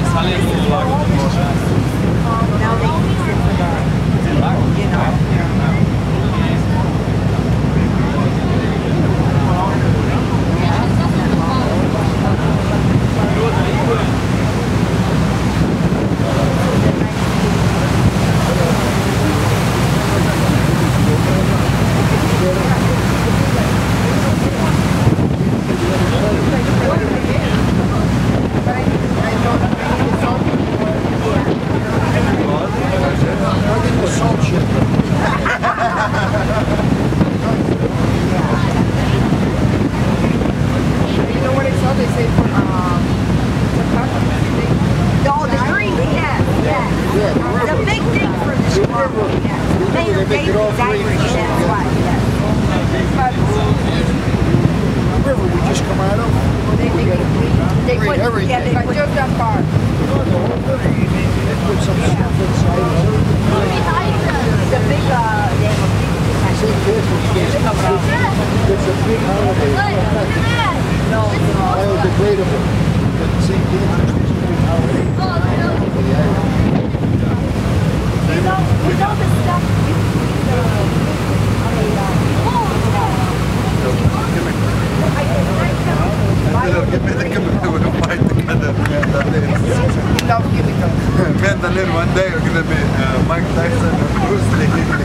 sale, sale. River we just come out of. They, they, they put, yeah, everything. they put just that far. They put some stuff inside. The big, uh, they have a big, See, this is- It's a big holiday. no, no. Biodegradable. But see, is a big holiday. You know, you know the stuff, and Daniel one day we're gonna be uh, Mike Tyson